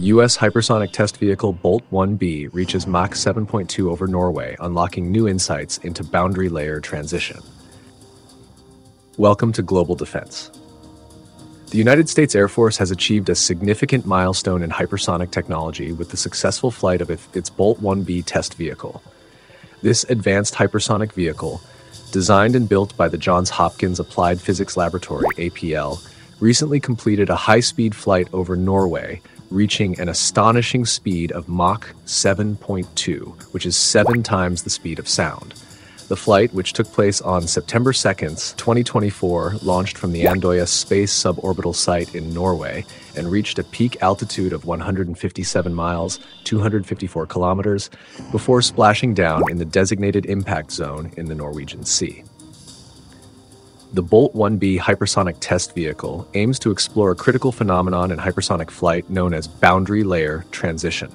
U.S. hypersonic test vehicle Bolt 1B reaches Mach 7.2 over Norway, unlocking new insights into boundary layer transition. Welcome to Global Defense. The United States Air Force has achieved a significant milestone in hypersonic technology with the successful flight of its Bolt 1B test vehicle. This advanced hypersonic vehicle, designed and built by the Johns Hopkins Applied Physics Laboratory, APL, recently completed a high speed flight over Norway reaching an astonishing speed of Mach 7.2, which is seven times the speed of sound. The flight, which took place on September 2nd, 2024, launched from the Andoya Space Suborbital Site in Norway and reached a peak altitude of 157 miles, 254 kilometers, before splashing down in the designated impact zone in the Norwegian Sea. The Bolt 1B hypersonic test vehicle aims to explore a critical phenomenon in hypersonic flight known as boundary layer transition.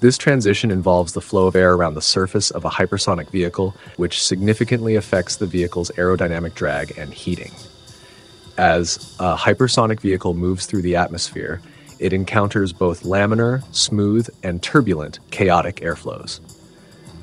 This transition involves the flow of air around the surface of a hypersonic vehicle, which significantly affects the vehicle's aerodynamic drag and heating. As a hypersonic vehicle moves through the atmosphere, it encounters both laminar, smooth, and turbulent chaotic airflows.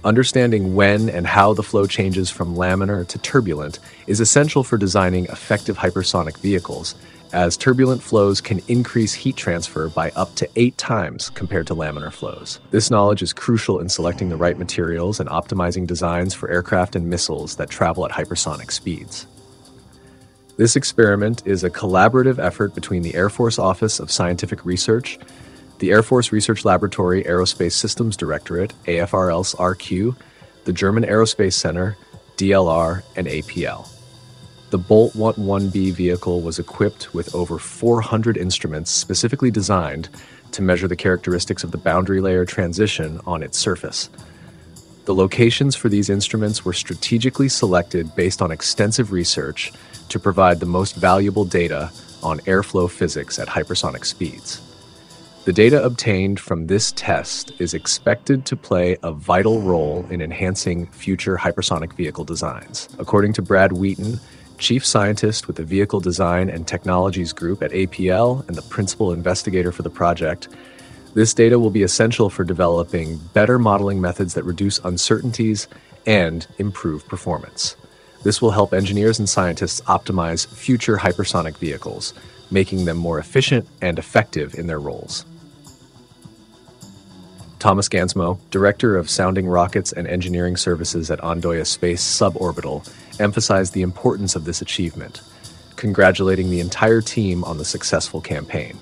Understanding when and how the flow changes from laminar to turbulent is essential for designing effective hypersonic vehicles, as turbulent flows can increase heat transfer by up to eight times compared to laminar flows. This knowledge is crucial in selecting the right materials and optimizing designs for aircraft and missiles that travel at hypersonic speeds. This experiment is a collaborative effort between the Air Force Office of Scientific Research the Air Force Research Laboratory Aerospace Systems Directorate, AFRL's RQ, the German Aerospace Center, DLR, and APL. The Bolt 1B vehicle was equipped with over 400 instruments specifically designed to measure the characteristics of the boundary layer transition on its surface. The locations for these instruments were strategically selected based on extensive research to provide the most valuable data on airflow physics at hypersonic speeds. The data obtained from this test is expected to play a vital role in enhancing future hypersonic vehicle designs. According to Brad Wheaton, chief scientist with the Vehicle Design and Technologies Group at APL and the principal investigator for the project, this data will be essential for developing better modeling methods that reduce uncertainties and improve performance. This will help engineers and scientists optimize future hypersonic vehicles, making them more efficient and effective in their roles. Thomas Gansmo, Director of Sounding Rockets and Engineering Services at Andøya Space Suborbital, emphasized the importance of this achievement, congratulating the entire team on the successful campaign.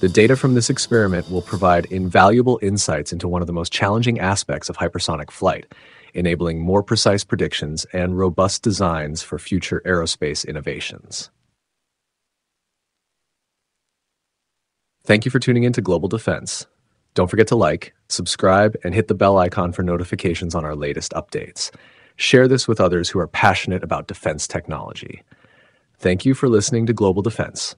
The data from this experiment will provide invaluable insights into one of the most challenging aspects of hypersonic flight, enabling more precise predictions and robust designs for future aerospace innovations. Thank you for tuning in to Global Defense. Don't forget to like, subscribe, and hit the bell icon for notifications on our latest updates. Share this with others who are passionate about defense technology. Thank you for listening to Global Defense.